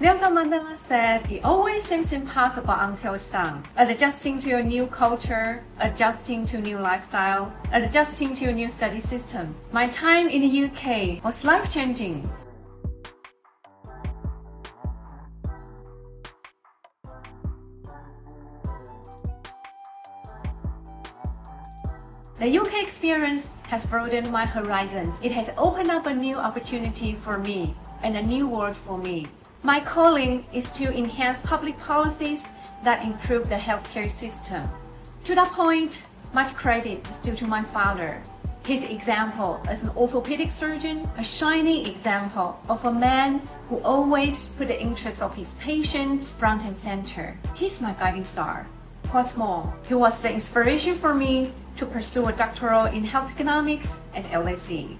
Nelson Mandela said, it always seems impossible until it's done. Adjusting to a new culture, adjusting to new lifestyle, adjusting to a new study system. My time in the UK was life-changing. The UK experience has broadened my horizons. It has opened up a new opportunity for me and a new world for me. My calling is to enhance public policies that improve the healthcare system. To that point, much credit is due to my father. His example as an orthopedic surgeon, a shining example of a man who always put the interests of his patients front and center. He's my guiding star. What's more, he was the inspiration for me to pursue a doctoral in health economics at LSE.